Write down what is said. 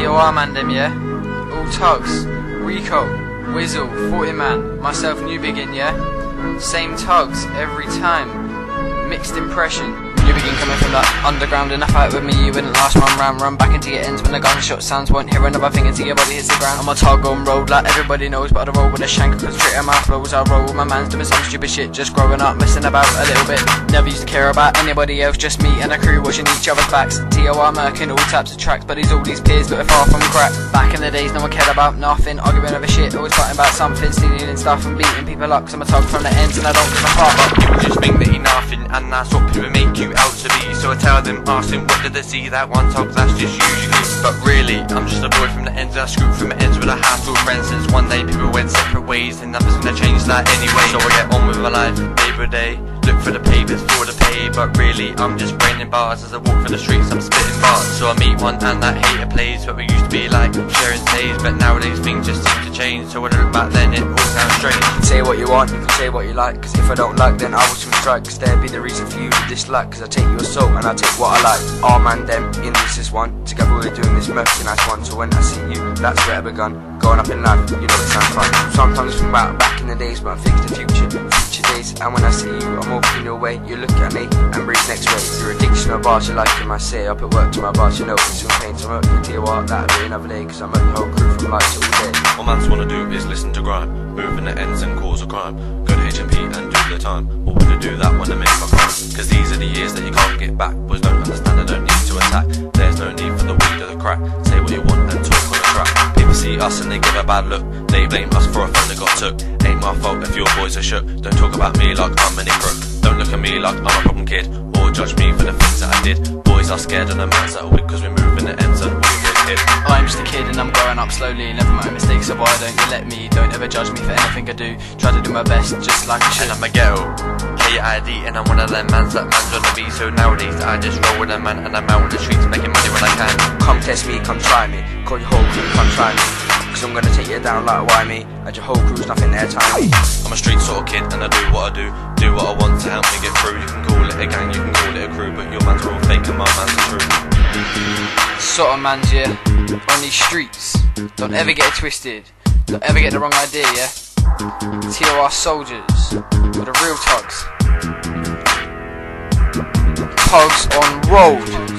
TOR man them, yeah? All tugs, Rico, Wizzle, 40 man, myself New Begin, yeah? Same tugs every time, mixed impression. You coming from that underground in a fight with me, you wouldn't last run round, run back into your ends when the gunshot sounds, won't hear another thing until your body hits the ground. I'm a tug on road like everybody knows, but I roll with a shank, cause straight my flows, I roll with my man's doing some stupid shit, just growing up, messing about a little bit. Never used to care about anybody else, just me and a crew watching each other's backs. TOR murking all types of tracks, but he's all these peers, but far from crack. Back in the days, no one cared about nothing, arguing over shit, always fighting about something, stealing and stuff and beating people up, cause I'm a tug from the ends and I don't give a fuck. People just think that he nothing, and that's what people make you out to be. So I tell them, ask what did they see? That one top, that's just usually. But really, I'm just a boy from the ends, I screw from the ends with a handful of friends. Since one day people went separate ways, and nothing's gonna change that anyway. So I get on with my life, by day. Look for the papers for the pay, but really, I'm just braining bars as I walk through the streets. I'm spitting bars. So I meet one, and that hater plays. But we days, but nowadays things just seem to change. So when I look back then, it all sounds strange. You can say what you want, you can say what you like, cause if I don't like, then I will swing strike, cause there'd be the reason for you to dislike, cause I take your soul and I take what I like. Our man, them, in this is one, together we're doing this murky nice one, so when I see you, that's where I begun. Going up in life, you know it sounds fun. Sometimes think about back in the days, but I think the future, future days, and when I see you, I'm walking your way, you look at me, and breathe next way. Your addiction of bars, you like him, I say, up at work to my bars, you know, consume pain to work, you tell what, that'll be another day, cause I'm at the whole crew from lights all day. All man's wanna do is listen to grime, moving the ends and cause a crime. Go to HMP and do the time. Or would you do that when they make my crime? Cause these are the years that you can't get back. Boys don't understand, I don't need to attack. There's no need for the weed or the crack. See us and they give a bad look. They blame us for a phone that got took. Ain't my fault if your boys are shook. Don't talk about me like I'm any crook. Don't look at me like I'm a problem kid. Or judge me for the things that I did. Boys are scared and the man's that are weak cause we're moving the ends we were kid. I'm just a kid and I'm growing up slowly. Never my mistakes, so why don't you let me? Don't ever judge me for anything I do. Try to do my best, just like I should. And I'm a ghetto K-I-D and I'm one of them mans that man's on the beat So nowadays I just roll with a man and I'm out on the streets making money when I can Come test me, come try me. Call your whole crew, come try me. Cause I'm gonna take you down like why me? And your whole crew's nothing there time. I'm a street sort of kid and I do what I do. Do what I want to help me get through. You can call it a gang, you can call it a crew, but your man's are all fake and my man's are true. Sort of man's yeah, on these streets. Don't ever get it twisted. Don't ever get the wrong idea, yeah? TOR soldiers, or the real tugs. Tugs on road.